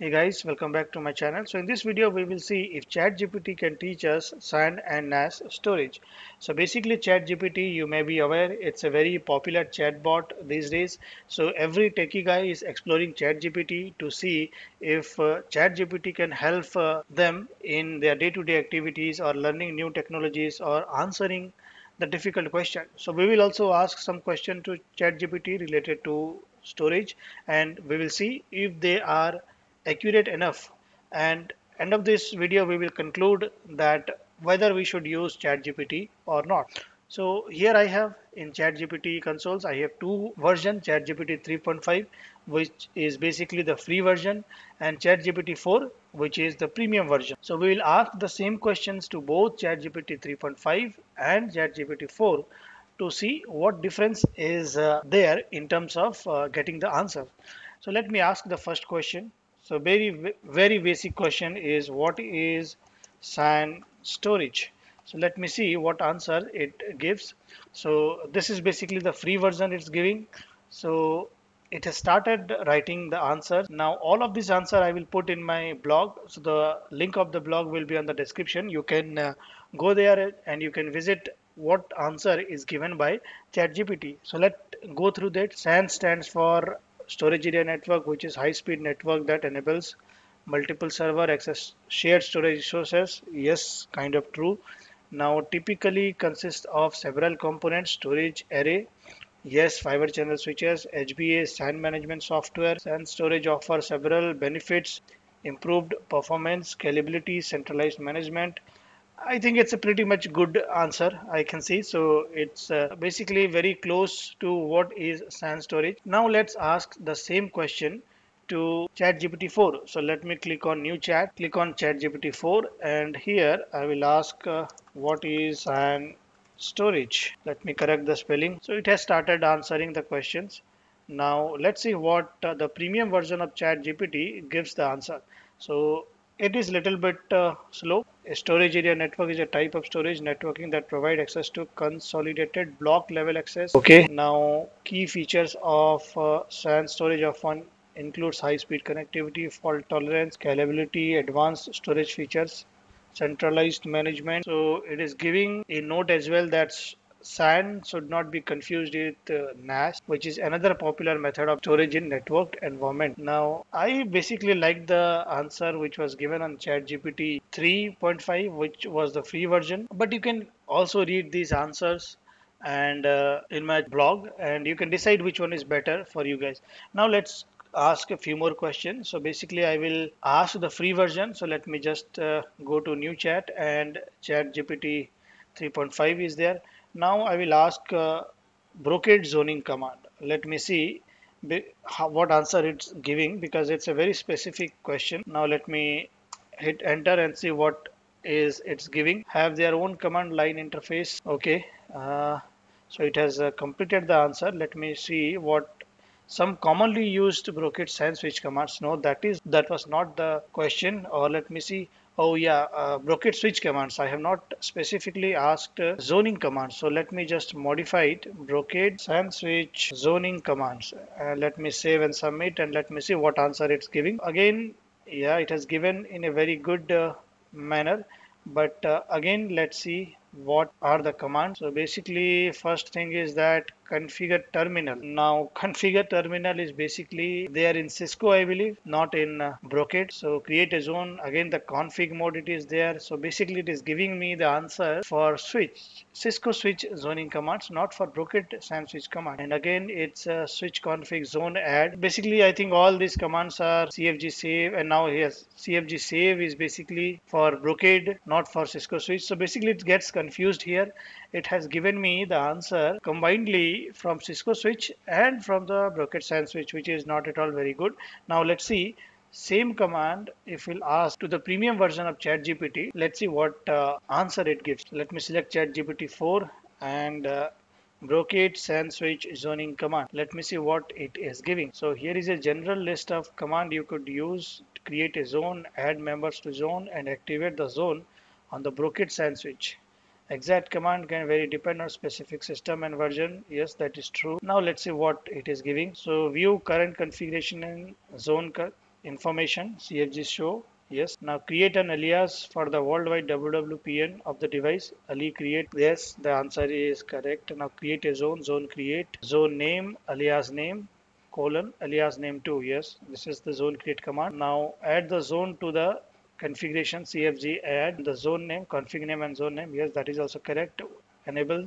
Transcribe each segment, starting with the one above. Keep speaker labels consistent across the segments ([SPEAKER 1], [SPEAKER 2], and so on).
[SPEAKER 1] Hey guys, welcome back to my channel. So in this video, we will see if ChatGPT can teach us SAN and NAS storage. So basically ChatGPT, you may be aware, it's a very popular chatbot these days. So every techie guy is exploring ChatGPT to see if uh, ChatGPT can help uh, them in their day-to-day -day activities or learning new technologies or answering the difficult question. So we will also ask some question to ChatGPT related to storage and we will see if they are accurate enough and end of this video we will conclude that whether we should use ChatGPT or not. So here I have in ChatGPT consoles I have two versions ChatGPT 3.5 which is basically the free version and ChatGPT 4 which is the premium version. So we will ask the same questions to both ChatGPT 3.5 and ChatGPT 4 to see what difference is uh, there in terms of uh, getting the answer. So let me ask the first question so very, very basic question is what is SAN storage? So let me see what answer it gives. So this is basically the free version it's giving. So it has started writing the answer. Now all of this answer I will put in my blog. So the link of the blog will be on the description. You can uh, go there and you can visit what answer is given by ChatGPT. So let go through that. SAN stands for storage area network which is high speed network that enables multiple server access shared storage resources yes kind of true. Now typically consists of several components storage array yes fiber channel switches hba san management software and storage offer several benefits improved performance scalability centralized management I think it's a pretty much good answer I can see so it's uh, basically very close to what is SAN storage. Now let's ask the same question to ChatGPT 4 so let me click on new chat click on ChatGPT 4 and here I will ask uh, what is SAN storage? Let me correct the spelling. So it has started answering the questions. Now let's see what uh, the premium version of ChatGPT gives the answer. So it is little bit uh, slow a storage area network is a type of storage networking that provide access to consolidated block level access. Okay. Now key features of uh, SAN storage often includes high speed connectivity fault tolerance scalability advanced storage features centralized management. So it is giving a note as well that's SAN should not be confused with uh, NAS, which is another popular method of storage in networked environment. Now, I basically like the answer which was given on ChatGPT 3.5, which was the free version. But you can also read these answers and uh, in my blog, and you can decide which one is better for you guys. Now, let's ask a few more questions so basically i will ask the free version so let me just uh, go to new chat and chat gpt 3.5 is there now I will ask uh, brocade zoning command. Let me see what answer it's giving because it's a very specific question. Now let me hit enter and see what is it's giving. Have their own command line interface. Okay. Uh, so it has uh, completed the answer. Let me see what some commonly used brocade SAN switch commands. No, that is that was not the question. Or let me see Oh yeah, uh, brocade switch commands. I have not specifically asked uh, zoning commands. So let me just modify it. Brocade SAN switch zoning commands. Uh, let me save and submit and let me see what answer it's giving. Again, yeah, it has given in a very good uh, manner. But uh, again, let's see what are the commands. So basically, first thing is that configure terminal. Now configure terminal is basically there in Cisco I believe not in uh, Brocade. So create a zone again the config mode it is there. So basically it is giving me the answer for switch Cisco switch zoning commands not for Brocade SAN switch command and again it's a switch config zone add. Basically I think all these commands are CFG save and now here CFG save is basically for Brocade not for Cisco switch. So basically it gets confused here it has given me the answer combinedly from Cisco switch and from the Brocade SAN switch which is not at all very good. Now let's see same command if we'll ask to the premium version of ChatGPT let's see what uh, answer it gives. Let me select ChatGPT 4 and uh, Brocade SAN switch zoning command. Let me see what it is giving. So here is a general list of command you could use to create a zone, add members to zone and activate the zone on the Brocade SAN switch. Exact command can vary depend on specific system and version. Yes, that is true. Now let's see what it is giving. So view current configuration and zone information CFG show. Yes. Now create an alias for the worldwide WWPN of the device. Ali create. Yes the answer is correct. Now create a zone zone create. Zone name alias name colon alias name 2 yes this is the zone create command. Now add the zone to the configuration CFG add the zone name config name and zone name yes that is also correct. Enable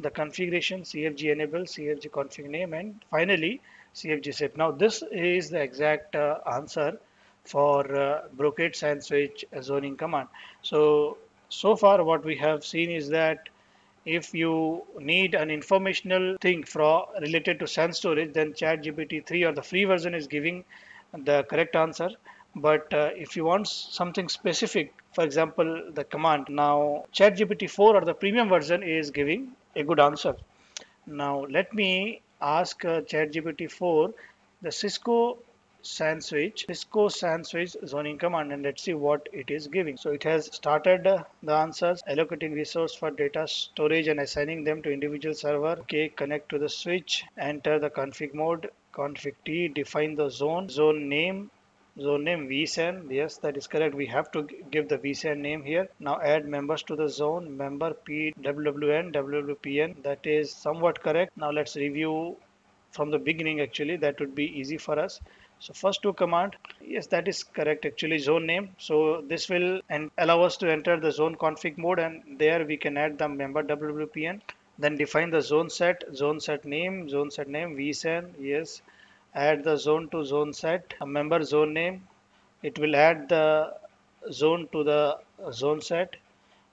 [SPEAKER 1] the configuration CFG enable CFG config name and finally CFG set. Now this is the exact uh, answer for uh, brocade SAN switch zoning command. So so far what we have seen is that if you need an informational thing for related to SAN storage then ChatGPT 3 or the free version is giving the correct answer but uh, if you want something specific for example the command now ChatGPT 4 or the premium version is giving a good answer now let me ask uh, ChatGPT 4 the Cisco SAN switch, Cisco SAN switch zoning command and let's see what it is giving. So it has started uh, the answers, allocating resource for data storage and assigning them to individual server. Okay, connect to the switch, enter the config mode, config T, define the zone, zone name, zone name vsan yes that is correct. We have to give the vsan name here. Now add members to the zone. Member p wwn wwpn that is somewhat correct. Now let's review from the beginning actually. That would be easy for us. So first two command, yes, that is correct actually zone name. So this will and allow us to enter the zone config mode and there we can add the member WWPN. Then define the zone set, zone set name, zone set name, vsan, yes. Add the zone to zone set, a member zone name. It will add the zone to the zone set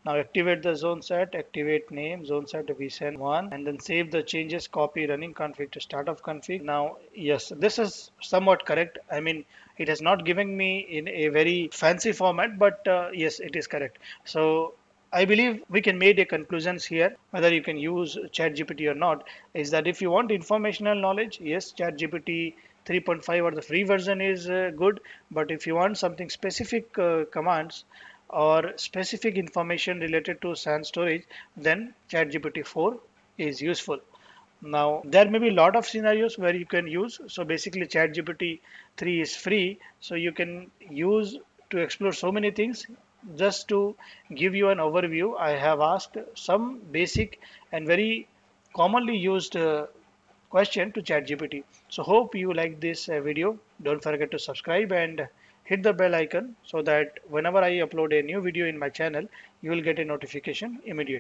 [SPEAKER 1] now activate the zone set, activate name, zone set vsan 1 and then save the changes, copy running config to startup config. Now, yes, this is somewhat correct. I mean, it has not given me in a very fancy format, but uh, yes, it is correct. So I believe we can make a conclusions here, whether you can use ChatGPT or not, is that if you want informational knowledge, yes, ChatGPT 3.5 or the free version is uh, good, but if you want something specific uh, commands, or specific information related to SAN storage, then ChatGPT 4 is useful. Now, there may be a lot of scenarios where you can use. So basically ChatGPT 3 is free. So you can use to explore so many things. Just to give you an overview, I have asked some basic and very commonly used uh, question to ChatGPT. So hope you like this uh, video. Don't forget to subscribe and hit the bell icon so that whenever I upload a new video in my channel, you will get a notification immediately.